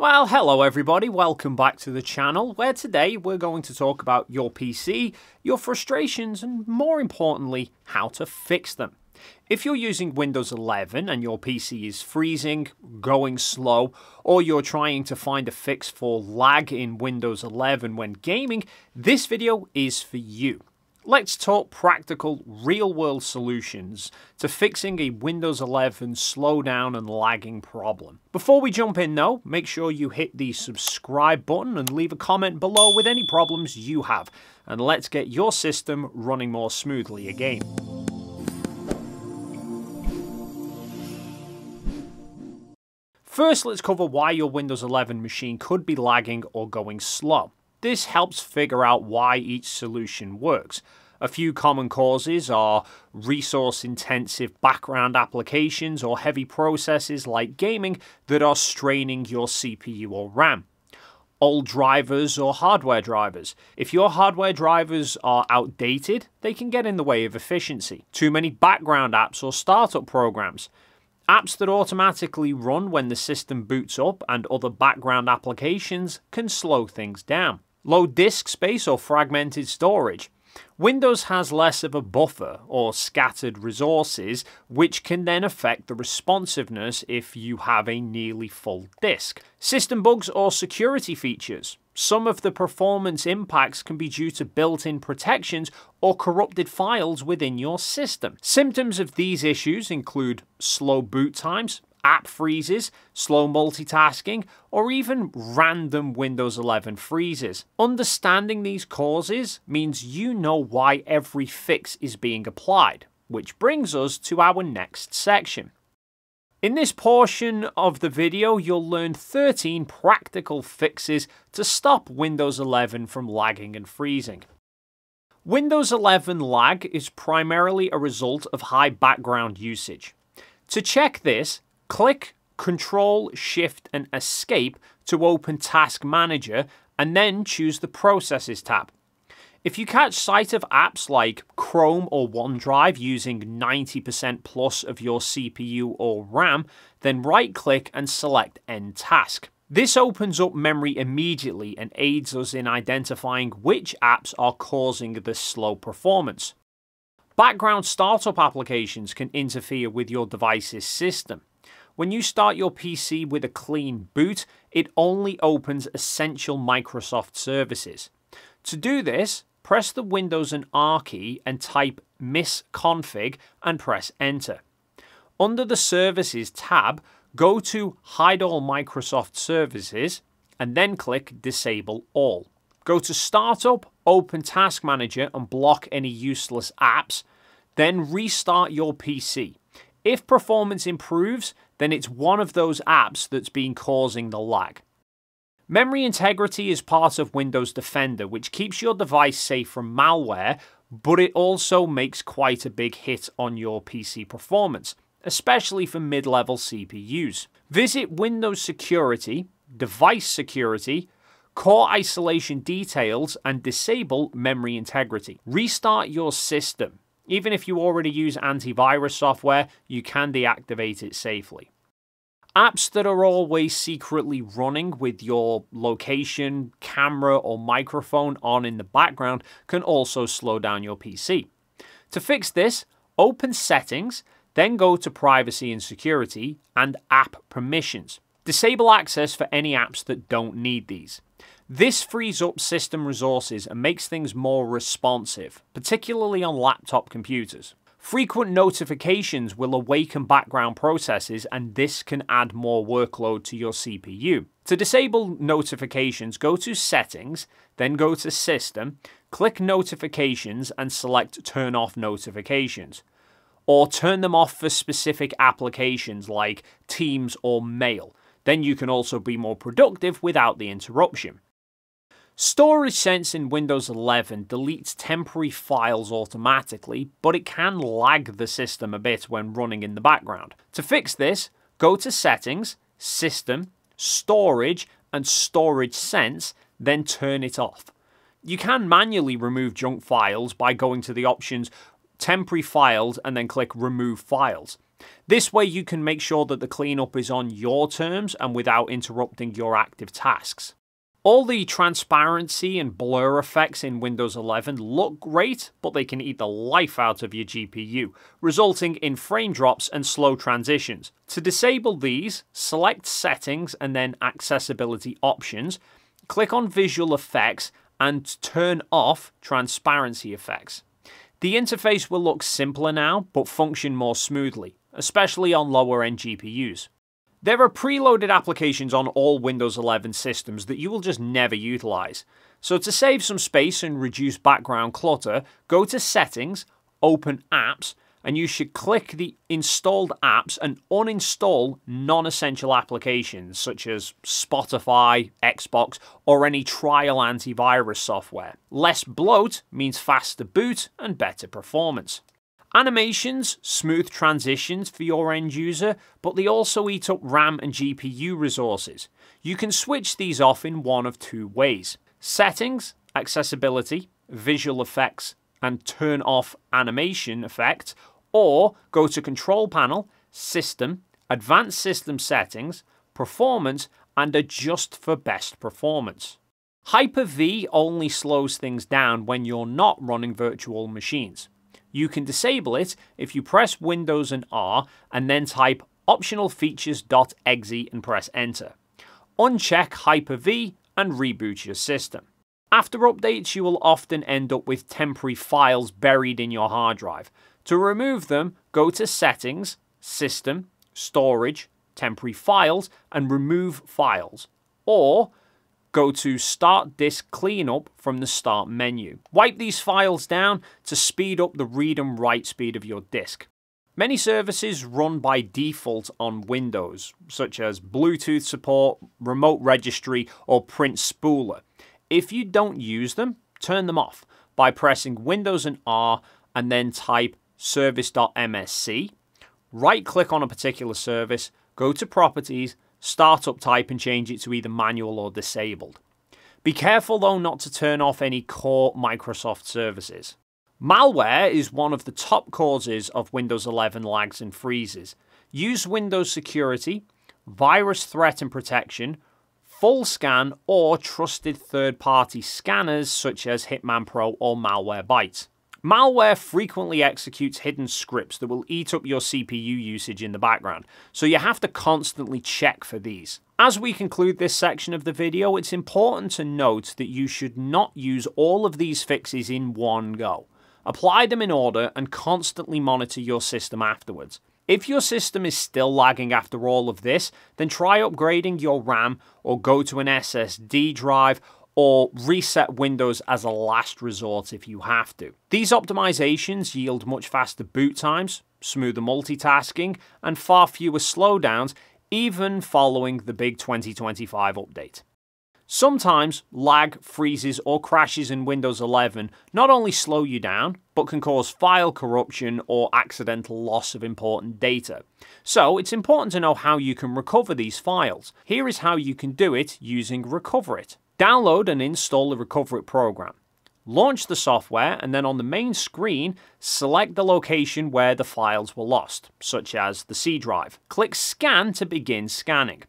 Well, hello everybody, welcome back to the channel, where today we're going to talk about your PC, your frustrations, and more importantly, how to fix them. If you're using Windows 11 and your PC is freezing, going slow, or you're trying to find a fix for lag in Windows 11 when gaming, this video is for you. Let's talk practical, real world solutions to fixing a Windows 11 slowdown and lagging problem. Before we jump in though, make sure you hit the subscribe button and leave a comment below with any problems you have, and let's get your system running more smoothly again. First, let's cover why your Windows 11 machine could be lagging or going slow. This helps figure out why each solution works. A few common causes are resource intensive background applications or heavy processes like gaming that are straining your CPU or RAM. Old drivers or hardware drivers. If your hardware drivers are outdated, they can get in the way of efficiency. Too many background apps or startup programs. Apps that automatically run when the system boots up and other background applications can slow things down. Low disk space or fragmented storage. Windows has less of a buffer or scattered resources, which can then affect the responsiveness if you have a nearly full disk. System bugs or security features. Some of the performance impacts can be due to built-in protections or corrupted files within your system. Symptoms of these issues include slow boot times, app freezes, slow multitasking, or even random Windows 11 freezes. Understanding these causes means you know why every fix is being applied, which brings us to our next section. In this portion of the video, you'll learn 13 practical fixes to stop Windows 11 from lagging and freezing. Windows 11 lag is primarily a result of high background usage. To check this, Click Control, Shift and Escape to open Task Manager and then choose the Processes tab. If you catch sight of apps like Chrome or OneDrive using 90% plus of your CPU or RAM, then right click and select End Task. This opens up memory immediately and aids us in identifying which apps are causing the slow performance. Background startup applications can interfere with your device's system. When you start your PC with a clean boot, it only opens essential Microsoft services. To do this, press the Windows and R key and type msconfig and press enter. Under the Services tab, go to Hide All Microsoft Services and then click Disable All. Go to Startup, open Task Manager and block any useless apps, then restart your PC. If performance improves, then it's one of those apps that's been causing the lag. Memory integrity is part of Windows Defender, which keeps your device safe from malware, but it also makes quite a big hit on your PC performance, especially for mid level CPUs. Visit Windows Security, Device Security, Core Isolation Details, and disable memory integrity. Restart your system. Even if you already use antivirus software, you can deactivate it safely. Apps that are always secretly running with your location, camera, or microphone on in the background can also slow down your PC. To fix this, open Settings, then go to Privacy and Security and App Permissions. Disable access for any apps that don't need these. This frees up system resources and makes things more responsive, particularly on laptop computers. Frequent notifications will awaken background processes and this can add more workload to your CPU. To disable notifications, go to Settings, then go to System, click Notifications and select Turn Off Notifications. Or turn them off for specific applications like Teams or Mail. Then you can also be more productive without the interruption. Storage Sense in Windows 11 deletes temporary files automatically, but it can lag the system a bit when running in the background. To fix this, go to Settings, System, Storage, and Storage Sense, then turn it off. You can manually remove junk files by going to the options Temporary Files and then click Remove Files. This way you can make sure that the cleanup is on your terms and without interrupting your active tasks. All the transparency and blur effects in Windows 11 look great, but they can eat the life out of your GPU, resulting in frame drops and slow transitions. To disable these, select Settings and then Accessibility Options, click on Visual Effects and turn off Transparency Effects. The interface will look simpler now, but function more smoothly, especially on lower end GPUs. There are preloaded applications on all Windows 11 systems that you will just never utilize. So to save some space and reduce background clutter, go to Settings, Open Apps, and you should click the Installed Apps and uninstall non-essential applications such as Spotify, Xbox, or any trial antivirus software. Less bloat means faster boot and better performance. Animations smooth transitions for your end user, but they also eat up RAM and GPU resources. You can switch these off in one of two ways. Settings, accessibility, visual effects, and turn off animation effect, or go to Control Panel, System, Advanced System Settings, Performance, and adjust for best performance. Hyper-V only slows things down when you're not running virtual machines. You can disable it if you press Windows and R and then type optionalfeatures.exe and press enter. Uncheck Hyper-V and reboot your system. After updates, you will often end up with temporary files buried in your hard drive. To remove them, go to Settings, System, Storage, Temporary Files, and Remove Files. Or go to Start Disk Cleanup from the Start menu. Wipe these files down to speed up the read and write speed of your disk. Many services run by default on Windows, such as Bluetooth support, Remote Registry, or Print Spooler. If you don't use them, turn them off by pressing Windows and R and then type service.msc. Right click on a particular service, go to Properties, startup type and change it to either manual or disabled. Be careful though not to turn off any core Microsoft services. Malware is one of the top causes of Windows 11 lags and freezes. Use Windows Security, Virus Threat and Protection, Full Scan, or trusted third party scanners such as Hitman Pro or Malwarebytes. Malware frequently executes hidden scripts that will eat up your CPU usage in the background, so you have to constantly check for these. As we conclude this section of the video, it's important to note that you should not use all of these fixes in one go. Apply them in order and constantly monitor your system afterwards. If your system is still lagging after all of this, then try upgrading your RAM or go to an SSD drive or reset Windows as a last resort if you have to. These optimizations yield much faster boot times, smoother multitasking, and far fewer slowdowns, even following the big 2025 update. Sometimes lag, freezes, or crashes in Windows 11 not only slow you down, but can cause file corruption or accidental loss of important data. So it's important to know how you can recover these files. Here is how you can do it using Recoverit. Download and install the Recoverit program. Launch the software and then on the main screen, select the location where the files were lost, such as the C drive. Click Scan to begin scanning.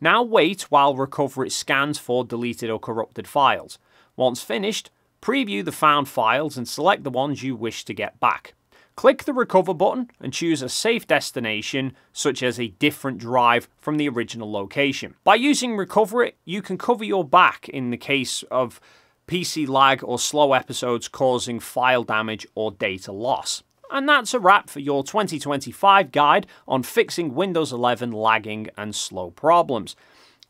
Now wait while Recoverit scans for deleted or corrupted files. Once finished, preview the found files and select the ones you wish to get back. Click the Recover button and choose a safe destination, such as a different drive from the original location. By using Recoverit, you can cover your back in the case of PC lag or slow episodes causing file damage or data loss. And that's a wrap for your 2025 guide on fixing Windows 11 lagging and slow problems.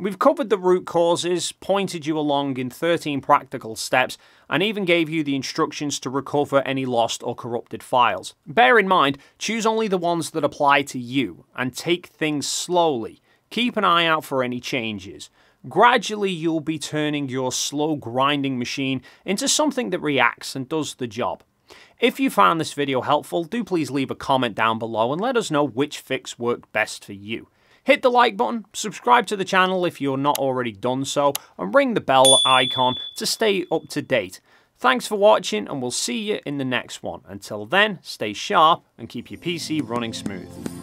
We've covered the root causes, pointed you along in 13 practical steps, and even gave you the instructions to recover any lost or corrupted files. Bear in mind, choose only the ones that apply to you, and take things slowly. Keep an eye out for any changes. Gradually, you'll be turning your slow grinding machine into something that reacts and does the job. If you found this video helpful, do please leave a comment down below and let us know which fix worked best for you. Hit the like button, subscribe to the channel if you're not already done so, and ring the bell icon to stay up to date. Thanks for watching and we'll see you in the next one. Until then, stay sharp and keep your PC running smooth.